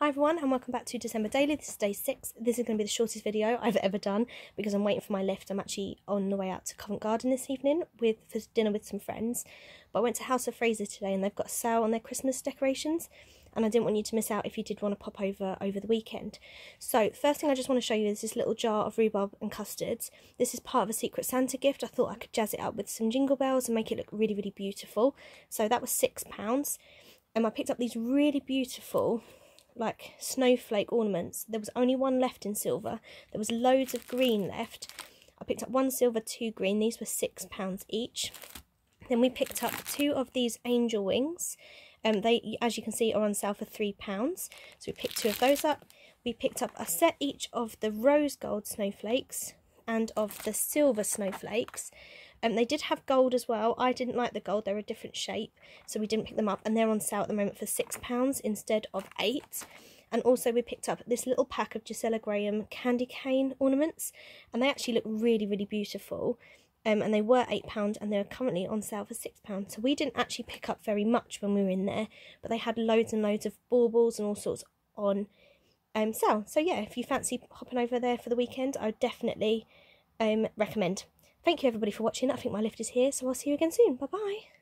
Hi everyone and welcome back to December Daily. This is day six. This is going to be the shortest video I've ever done because I'm waiting for my lift. I'm actually on the way out to Covent Garden this evening with for dinner with some friends. But I went to House of Fraser today and they've got a sale on their Christmas decorations and I didn't want you to miss out if you did want to pop over over the weekend. So first thing I just want to show you is this little jar of rhubarb and custards. This is part of a Secret Santa gift. I thought I could jazz it up with some jingle bells and make it look really really beautiful. So that was £6 and I picked up these really beautiful like snowflake ornaments. There was only one left in silver. There was loads of green left. I picked up one silver, two green. These were £6 each. Then we picked up two of these angel wings. Um, they, as you can see, are on sale for £3. So we picked two of those up. We picked up a set each of the rose gold snowflakes and of the silver snowflakes. Um, they did have gold as well. I didn't like the gold. They're a different shape, so we didn't pick them up. And they're on sale at the moment for £6 instead of 8 And also we picked up this little pack of Gisela Graham candy cane ornaments. And they actually look really, really beautiful. Um, and they were £8 and they're currently on sale for £6. So we didn't actually pick up very much when we were in there. But they had loads and loads of baubles and all sorts on um, sale. So yeah, if you fancy hopping over there for the weekend, I would definitely um, recommend. Thank you everybody for watching. I think my lift is here, so I'll see you again soon. Bye bye.